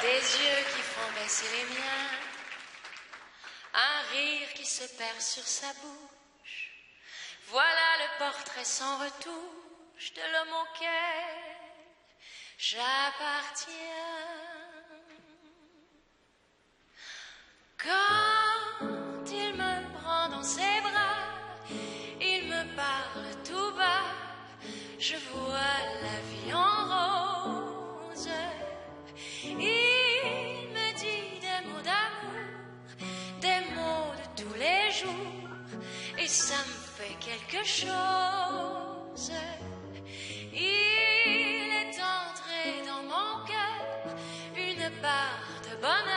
Des yeux qui font baisser les miens, un rire qui se perd sur sa bouche. Voilà le portrait sans retouche de l'homme auquel j'appartiens. Quand il me prend dans ses bras, il me parle tout bas, je vois chose. Il est entré dans mon cœur une part de bonheur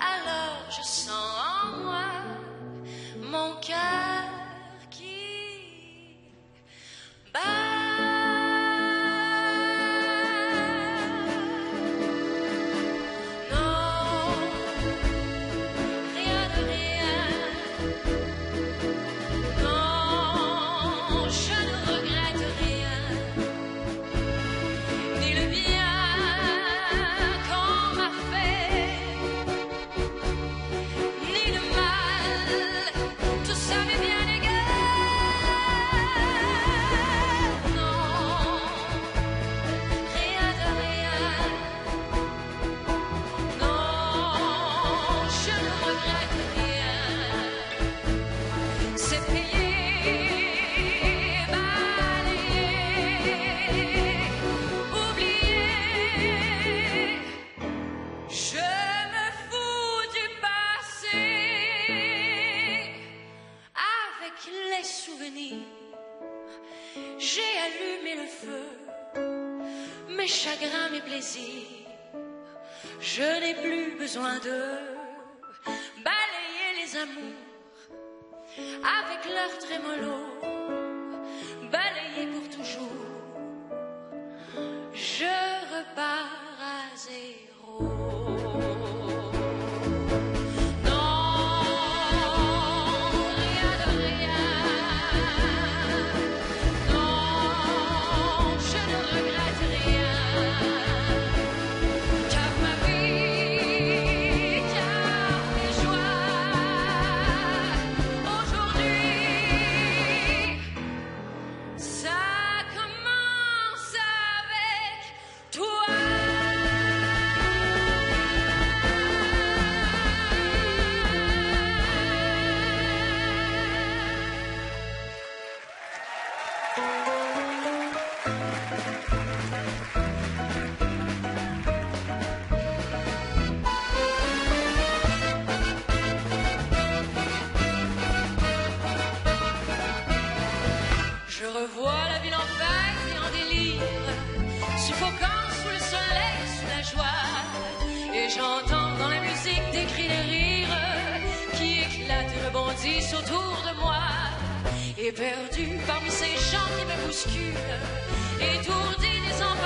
alors je les souvenirs. J'ai allumé le feu, mes chagrins, mes plaisirs. Je n'ai plus besoin de balayer les amours avec leur trémolo, Je revois la ville en fête et en délire, suffocant sous le soleil, sous la joie. Et j'entends dans la musique des cris, des rires qui éclatent et rebondissent autour de moi. Et perdu parmi ces gens qui me bousculent, étourdi, désemparé, je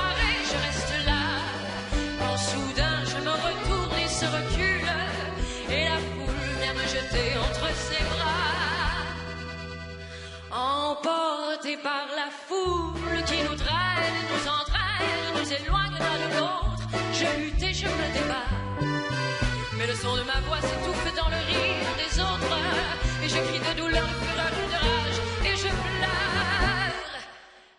Emportés par la foule qui nous traîne, nous entraîne, nous éloigne l'un de l'autre, je lutte et je me débat. Mais le son de ma voix s'étouffe dans le rire des autres, et je crie de douleur, de fureur, de rage, et je pleure.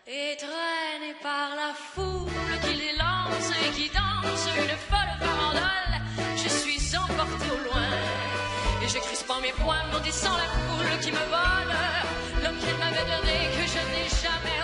Et traîné par la foule qui les lance et qui danse une folle farandole, je suis emporté au loin. Et je crispant mes poings, maudissant la foule qui me vole, l'homme qu'elle m'avait donné que je n'ai jamais